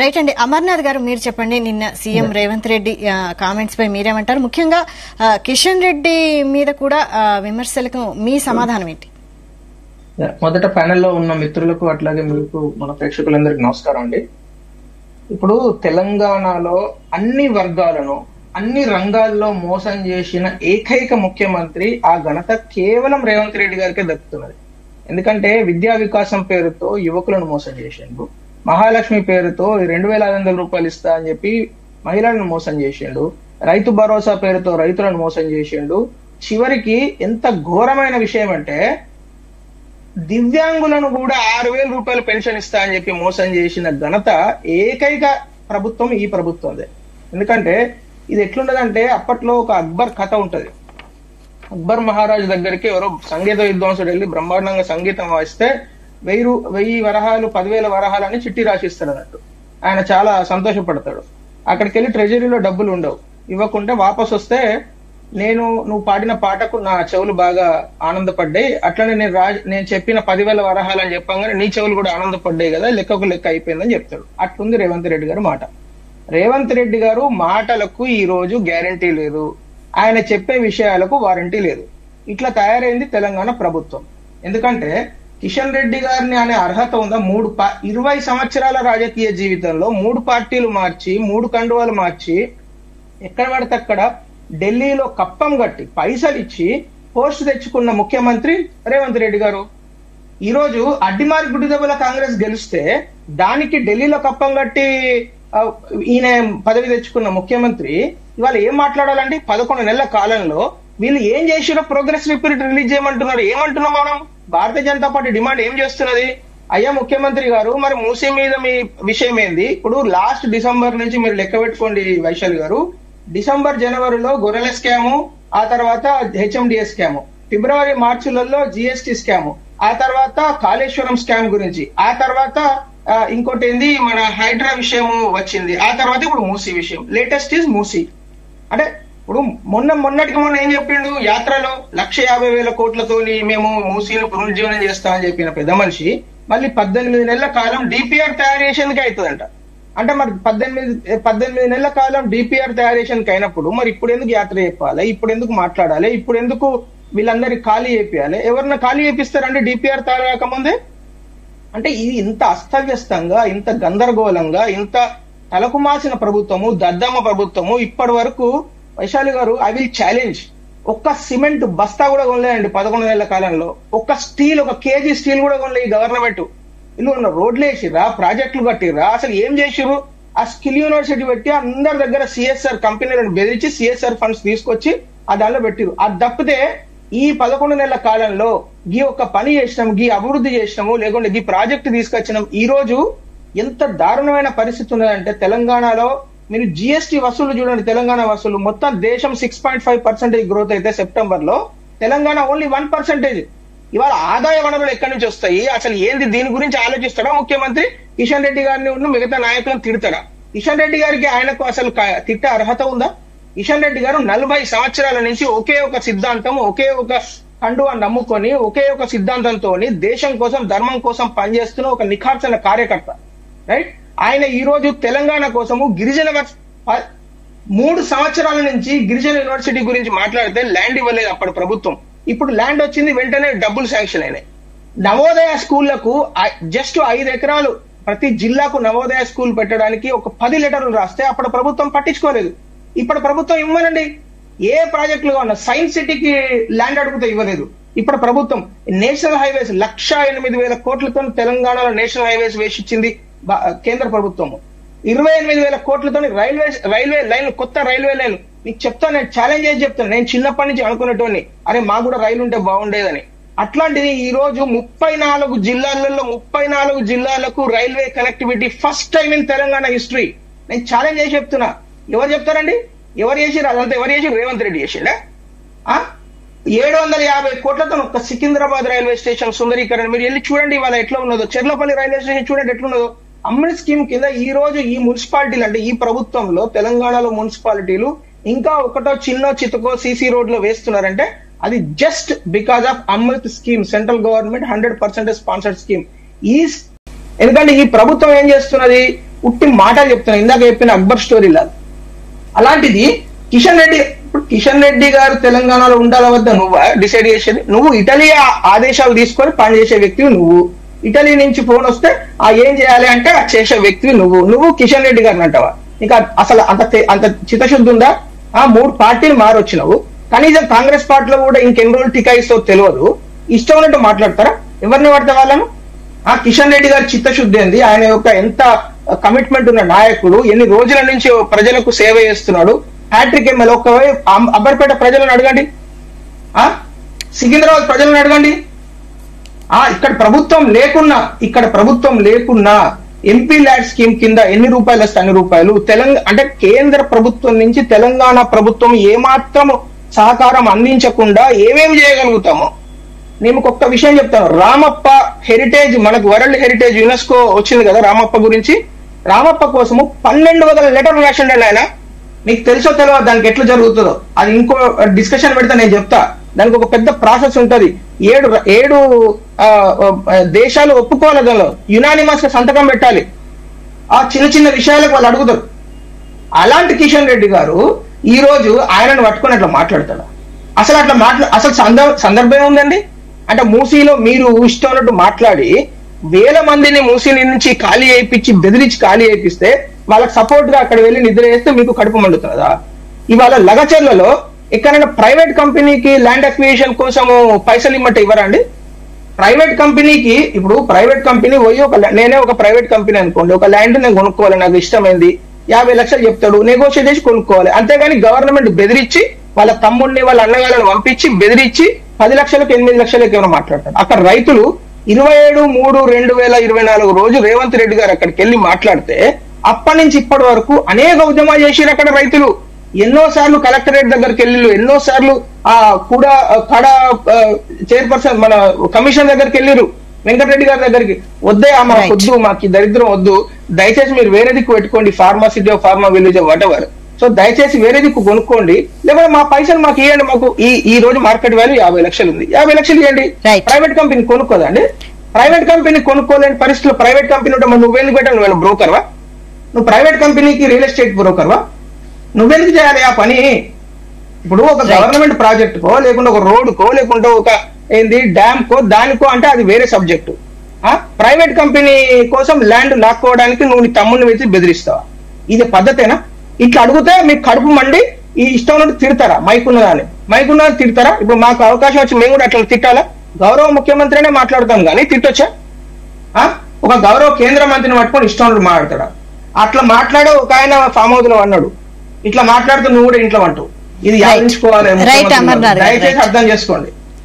Right అండి అమర్నాథ్ గారు మీరు చెప్పండి నిన్న సీఎం రేవంత్ రెడ్డి కామెంట్స్ పై మీరేమంటారు? ముఖ్యంగా కిషన్ రెడ్డి మీద కూడా విమర్శలకు మీ సమాధానం ఏంటి? మొదట ప్యానెల్లో ఉన్న మిత్రులకు అట్లాగే మీకు మన ప్రేక్షకులందరికీ నమస్కారం అండి. ఇప్పుడు తెలంగాణలో అన్ని వర్గాలను అన్ని రంగాల్లో మోసం చేసిన ఏకైక ముఖ్యమంత్రి ఆ ఘనత కేవలం రేవంత్ రెడ్డి గారికే దక్కుతున్నది. ఎందుకంటే విద్యా వికాసం పేరుతో యువకులను మోసం చేసిండు మహాలక్ష్మి పేరుతో రెండు వేల ఐదు వందల రూపాయలు ఇస్తా అని చెప్పి మహిళలను మోసం చేసిండు. రైతు భరోసా పేరుతో రైతులను మోసం చేసిండు. చివరికి ఎంత ఘోరమైన విషయం అంటే దివ్యాంగులను కూడా ఆరు వేల రూపాయలు పెన్షన్ ఇస్తా అని చెప్పి మోసం చేసిన ఘనత ఏకైక ప్రభుత్వం ఈ ప్రభుత్వందే ఎందుకంటే ఇది ఎట్లుండదంటే అప్పట్లో ఒక అక్బర్ కథ ఉంటది. అక్బర్ మహారాజు దగ్గరికి ఎవరో సంగీత విద్వాంసుడు వెళ్ళి బ్రహ్మాండంగా సంగీతం వాయిస్తే వెయ్యి రూ- వెయ్యి వరహాలు పదివేల వరహాలని చిట్టి రాసిస్తాడు అన్నట్టు ఆయన చాలా సంతోషపడతాడు. అక్కడికి వెళ్ళి ట్రెజరీలో డబ్బులు ఉండవు. ఇవ్వకుంటే వాపస్ వస్తే నేను నువ్వు పాడిన పాటకు నా చెవులు బాగా ఆనందపడ్డాయి. అట్లనే నేను రాజు నేను చెప్పిన పదివేల వరహాలు అని చెప్పంగానే నీ చెవులు కూడా ఆనందపడ్డాయి కదా లెక్కకు లెక్క అయిపోయిందని చెప్తాడు. అట్లుంది రేవంత్ రెడ్డి గారు మాట. రేవంత్ రెడ్డి గారు మాటలకు ఈ రోజు గ్యారంటీ లేదు. ఆయన చెప్పే విషయాలకు వారంటీ లేదు. ఇట్లా తయారైంది తెలంగాణ ప్రభుత్వం. ఎందుకంటే కిషన్ రెడ్డి గారిని అనే అర్హత ఉందా? మూడు ఇరవై సంవత్సరాల రాజకీయ జీవితంలో మూడు పార్టీలు మార్చి మూడు కండువాలు మార్చి ఎక్కడ పడితే అక్కడ ఢిల్లీలో కప్పం కట్టి పైసలు ఇచ్చి పోస్ట్ తెచ్చుకున్న ముఖ్యమంత్రి రేవంత్ రెడ్డి గారు. ఈరోజు అడ్డిమారి గుడిదెబ్బల కాంగ్రెస్ గెలిస్తే దానికి ఢిల్లీలో కప్పం కట్టి ఈయన పదవి తెచ్చుకున్న ముఖ్యమంత్రి ఇవాళ ఏం మాట్లాడాలండి? పదకొండు నెలల కాలంలో వీళ్ళు ఏం చేసిరో ప్రోగ్రెస్ రిపోర్ట్ రిలీజ్ చేయమంటున్నారు ఏమంటున్నాం మనం? భారతీయ జనతా పార్టీ డిమాండ్ ఏం చేస్తున్నది? అయ్యా ముఖ్యమంత్రి గారు మరి మూసీ మీద మీ విషయం ఏంది? ఇప్పుడు లాస్ట్ డిసెంబర్ నుంచి మీరు లెక్క పెట్టుకోండి వైశాల్ గారు. డిసెంబర్ జనవరిలో గొర్రెల స్కాము ఆ తర్వాత హెచ్ఎండిఎస్ స్కాము. ఫిబ్రవరి మార్చిలలో జిఎస్టి స్కాము. ఆ తర్వాత కాళేశ్వరం స్కామ్ గురించి. ఆ తర్వాత ఇంకోటి ఏంది? మన హైడ్రా విషయం వచ్చింది. ఆ తర్వాత ఇప్పుడు మూసీ విషయం. Latest is Musi. అంటే ఇప్పుడు మొన్న మొన్నటికి మొన్న ఏం చెప్పిండు? యాత్రలో లక్ష యాభై వేల కోట్లతోని మేము మూసీలు పునరుజ్జీవనం చేస్తామని చెప్పిన పెద్ద మనిషి మళ్ళీ పద్దెనిమిది నెలల కాలం డిపిఆర్ తయారు చేసేందుకు అవుతుందంట. అంటే మరి పద్దెనిమిది పద్దెనిమిది నెలల కాలం డిపిఆర్ తయారు చేసేందుకు అయినప్పుడు మరి ఇప్పుడు ఎందుకు యాత్ర చెప్పాలి? ఇప్పుడు ఎందుకు మాట్లాడాలి? ఇప్పుడు ఎందుకు వీళ్ళందరికి ఖాళీ చేపియాలి? ఎవరన్నా ఖాళీ చేపిస్తారంటే డిపిఆర్ తయారు కాకముందే? అంటే ఇది ఇంత అస్తవ్యస్తంగా ఇంత గందరగోళంగా ఇంత తలకు మాసిన ప్రభుత్వము దద్దమ్మ ప్రభుత్వము ఇప్పటి వరకు వైశాలి గారు ఐ విల్ ఛాలెంజ్ ఒక్క సిమెంట్ బస్తా కూడా కొనలేదండి పదకొండు నెలల కాలంలో. ఒక్క స్టీల్ ఒక కేజీ స్టీల్ కూడా కొనలే ఈ గవర్నమెంట్. ఇల్లు ఉన్న రోడ్లు వేసిరా ప్రాజెక్టులు కట్టిరా అసలు ఏం చేసిరు ఆ స్కిల్ యూనివర్సిటీ పెట్టి అందరి దగ్గర సిఎస్ఆర్ కంపెనీలను బెదిరించి సిఎస్ఆర్ ఫండ్స్ తీసుకొచ్చి ఆ దానిలో పెట్టిరు అది తప్పితే ఈ పదకొండు నెలల కాలంలో గీ ఒక్క పని చేసినాం గీ అభివృద్ధి చేసినాము లేకుంటే గీ ప్రాజెక్ట్ తీసుకొచ్చినాం ఈ రోజు ఎంత దారుణమైన పరిస్థితి ఉన్నదంటే తెలంగాణలో మీరు జిఎస్టీ వసూలు చూడండి తెలంగాణ వసూలు మొత్తం దేశం six point five percentage growth అయితే సెప్టెంబర్లో తెలంగాణ ఓన్లీ వన్ పర్సెంటేజ్ ఇవాళ ఆదాయ వనరులు ఎక్కడి నుంచి వస్తాయి? అసలు ఏంది దీని గురించి ఆలోచిస్తాడా ముఖ్యమంత్రి? కిషన్ రెడ్డి గారిని ఉన్న మిగతా నాయకులను తిడతాడా? కిషన్ రెడ్డి గారికి ఆయనకు అసలు తిట్టే అర్హత ఉందా? కిషన్ రెడ్డి గారు నలభై సంవత్సరాల నుంచి ఒకే ఒక సిద్ధాంతం ఒకే ఒక కండువా నమ్ముకొని ఒకే ఒక సిద్ధాంతంతో దేశం కోసం ధర్మం కోసం పనిచేస్తున్న ఒక నిఖార్చన కార్యకర్త. రైట్? ఆయన ఈ రోజు తెలంగాణ కోసము గిరిజన మూడు సంవత్సరాల నుంచి గిరిజన యూనివర్సిటీ గురించి మాట్లాడితే ల్యాండ్ ఇవ్వలేదు అప్పటి ప్రభుత్వం. ఇప్పుడు ల్యాండ్ వచ్చింది వెంటనే డబ్బులు శాంక్షన్ అయినాయి. నవోదయ స్కూళ్ళకు జస్ట్ ఐదు ఎకరాలు ప్రతి జిల్లాకు నవోదయ స్కూల్ పెట్టడానికి ఒక పది లెటర్లు రాస్తే అప్పుడు ప్రభుత్వం పట్టించుకోలేదు. ఇప్పుడు ప్రభుత్వం ఇవ్వనండి. ఏ ప్రాజెక్టులు కావాలన్నా సైన్స్ సిటీకి ల్యాండ్ అడిగితే ఇవ్వలేదు. ఇప్పుడు ప్రభుత్వం నేషనల్ హైవేస్ లక్ష ఎనిమిది వేల కోట్లతో తెలంగాణలో నేషనల్ హైవేస్ వేసిచ్చింది. కేంద్ర ప్రభుత్వము. ఇరవై ఎనిమిది వేల కోట్లతో రైల్వే రైల్వే లైన్ కొత్త రైల్వే లైన్ నీకు చెప్తాను నేను ఛాలెంజ్ చేసి చెప్తాను. నేను చిన్నప్పటి నుంచి అనుకునేటోని అరే మా కూడా రైలు ఉంటే బాగుండేదని. అట్లాంటిది ఈ రోజు ముప్పై నాలుగు జిల్లాలలో ముప్పై నాలుగు జిల్లాలకు railway connectivity first time in Telangana history. నేను ఛాలెంజ్ చేసి చెప్తున్నా. ఎవరు చెప్తారండి? ఎవరు చేసిరు అదంతా ఎవరు చేసి రేవంత్ రెడ్డి చేసిండా? ఆ? ఏడు వందల యాభై కోట్లతో ఒక సికింద్రాబాద్ రైల్వే స్టేషన్ సుందరీకరణ. మీరు వెళ్ళి చూడండి ఇవాళ ఎట్లా ఉన్నదో. చెర్లపల్లి రైల్వే స్టేషన్ చూడండి ఎట్లున్నదో. అమృత్ స్కీమ్ కింద ఈ రోజు ఈ మున్సిపాలిటీలు అంటే ఈ ప్రభుత్వంలో తెలంగాణలో మున్సిపాలిటీలు ఇంకా ఒకటో చిన్నో చితకో సీసీ రోడ్లో వేస్తున్నారంటే అది just because of Amrut scheme central government hundred percent sponsored scheme. ఈ ఎందుకంటే ఈ ప్రభుత్వం ఏం చేస్తున్నది? ఉట్టి మాటలు చెప్తున్నా ఇందాక చెప్పిన అక్బర్ స్టోరీ లాగా అలాంటిది కిషన్ రెడ్డి ఇప్పుడు కిషన్ రెడ్డి గారు తెలంగాణలో ఉండాల వద్ద నువ్వు? డిసైడ్ చేసేది. నువ్వు ఇటలీ ఆదేశాలు తీసుకొని పనిచేసే వ్యక్తివి నువ్వు. ఇటలీ నుంచి ఫోన్ వస్తే ఆ ఏం చేయాలి? అంటే ఆ చేసే వ్యక్తివి నువ్వు. నువ్వు కిషన్ రెడ్డి గారిని అంటావా? ఇంకా అసలు అంత అంత చిత్తశుద్ధి ఉందా? ఆ మూడు పార్టీలు మారొచ్చినావు. కనీసం కాంగ్రెస్ పార్టీలో కూడా ఇంకెన్ని రోజులు టికా ఇస్తో తెలియదు ఇష్టం ఉన్నట్టు మాట్లాడతారా? ఎవరిని పడితే వాళ్ళను? ఆ కిషన్ రెడ్డి గారి చిత్తశుద్ధి ఏంది? ఆయన యొక్క ఎంత కమిట్మెంట్ ఉన్న నాయకుడు ఎన్ని రోజుల నుంచి ప్రజలకు సేవ చేస్తున్నాడు? హ్యాట్రిక్ ఎమ్మెల్యే ఒక్క అబ్బర్పేట ప్రజలను అడగండి. ఆ? సికింద్రాబాద్ ప్రజలను అడగండి. ఆ ఇక్కడ ప్రభుత్వం లేకున్నా ఇక్కడ ప్రభుత్వం లేకున్నా ఎంపీ ల్యాడ్ స్కీమ్ కింద ఎన్ని రూపాయలు వస్తే అన్ని రూపాయలు? తెలంగాణ అంటే కేంద్ర ప్రభుత్వం నుంచి తెలంగాణ ప్రభుత్వం ఏమాత్రం సహకారం అందించకుండా ఏమేమి చేయగలుగుతామో? నేను ఒక్క విషయం చెప్తాను. రామప్ప హెరిటేజ్ మనకు వరల్డ్ హెరిటేజ్ యునెస్కో వచ్చింది కదా రామప్ప గురించి. రామప్ప కోసము పన్నెండు వందల లెటర్లు రాసిండండి ఆయన మీకు తెలుసో తెలియదు దానికి ఎట్లా జరుగుతుందో? అది ఇంకో డిస్కషన్ పెడితే నేను చెప్తా. దానికి ఒక పెద్ద ప్రాసెస్ ఉంటది. ఏడు ఏడు దేశాలు ఒప్పుకోవాలి యునానిమస్గా సంతకం పెట్టాలి. ఆ చిన్న చిన్న విషయాలకు వాళ్ళు అడుగుతారు. అలాంటి కిషన్ రెడ్డి గారు ఈ రోజు ఆయనను పట్టుకొని అట్లా మాట్లాడతాడు. అసలు అట్లా మాట్లా అసలు సంద సందర్భం ఉందండి అంటే మూసీలో మీరు ఇష్టం ఉన్నట్టు మాట్లాడి వేల మందిని మూసీ నుంచి ఖాళీ అయిపించి బెదిరించి ఖాళీ అయిపిస్తే వాళ్ళకి సపోర్ట్గా అక్కడ వెళ్ళి నిద్ర వేస్తే మీకు కడుపు మండుతుందా? ఇవాళ లగచర్లలో ఎక్కడైనా ప్రైవేట్ కంపెనీకి ల్యాండ్ అక్విజిషన్ కోసం పైసలు ఇమ్మంటే ఇవ్వరా అండి? ప్రైవేట్ కంపెనీకి ఇప్పుడు ప్రైవేట్ కంపెనీ పోయి ఒక నేనే ఒక ప్రైవేట్ కంపెనీ అనుకోండి ఒక ల్యాండ్ నేను కొనుక్కోవాలి నాకు ఇష్టమైంది యాభై లక్షలు చెప్తాడు నెగోషియేట్ చేసి కొనుక్కోవాలి. అంతేగాని గవర్నమెంట్ బెదిరించి వాళ్ళ తమ్ముడిని వాళ్ళ అన్నగాళ్ళని పంపించి బెదిరించి పది లక్షలకు ఎనిమిది లక్షలకు ఏమైనా మాట్లాడతారు అక్కడ రైతులు ఇరవై ఏడు మూడు రెండు వేల ఇరవై నాలుగు రోజు రేవంత్ రెడ్డి గారు అక్కడికి వెళ్ళి మాట్లాడితే అప్పటి నుంచి ఇప్పటి వరకు అనేక ఉద్యమాలు చేసిరు అక్కడ రైతులు. ఎన్నో సార్లు కలెక్టరేట్ దగ్గరికి వెళ్ళిళ్ళు ఎన్నో సార్లు ఆ కూడా కడ చైర్పర్సన్ మన కమిషన్ దగ్గరికి వెళ్ళిరు వెంకటరెడ్డి గారి దగ్గరికి. వద్దే Right. వద్దు మాకు దరిద్రం వద్దు. దయచేసి మీరు వేరే దిక్కు పెట్టుకోండి pharma city pharma village whatever so దయచేసి వేరే దిక్కు కొనుక్కోండి. లేకపోతే మా పైసలు మాకు ఇవ్వండి మాకు ఈ ఈ రోజు మార్కెట్ వాల్యూ యాభై లక్షలు ఉంది. యాభై లక్షలు ఇవ్వండి. ప్రైవేట్ కంపెనీ కొనుక్కోదండి ప్రైవేట్ కంపెనీ కొనుక్కోలేని పరిస్థితుల్లో ప్రైవేట్ కంపెనీ ఉంటే మరి నువ్వెందుకు పెట్టావు నువ్వు బ్రోకర్వా నువ్వు ప్రైవేట్ కంపెనీకి రియల్ ఎస్టేట్ బ్రోకర్వా నువ్వెందుకు చేయాలి ఆ పని? ఇప్పుడు ఒక. గవర్నమెంట్ ప్రాజెక్ట్ కో లేకుంటే ఒక రోడ్ కో లేకుంటే ఒక ఏంది డ్యామ్ కో దానికో అంటే అది వేరే సబ్జెక్టు ప్రైవేట్ కంపెనీ కోసం ల్యాండ్ లాక్కోవడానికి నువ్వు నీ తమ్ముడిని వేసి బెదిరిస్తావా? ఇది పద్ధతేనా? ఇట్లా అడిగితే మీకు కడుపు మండి ఈ ఇష్టం ఉన్నట్టు తిడతారా? మైకున్నదాన్ని. మైకున్నదాన్ని తిడతారా? ఇప్పుడు మాకు అవకాశం వచ్చి మేము కూడా అట్లా తిట్టాలా? గౌరవ ముఖ్యమంత్రినే మాట్లాడతాం కానీ తిట్టొచ్చా? ఆ? ఒక గౌరవ కేంద్ర మంత్రిని పట్టుకొని ఇష్టం ఉన్నట్టు మాట్లాడతాడా? అట్లా మాట్లాడే ఒక ఆయన ఫామ్ హౌస్లో అన్నాడు ఇట్లా మాట్లాడుతూ నువ్వు కూడా ఇంట్లో అంటావు ఇది. యాదించుకోవాలి దయచేసి. అర్థం చేసుకోండి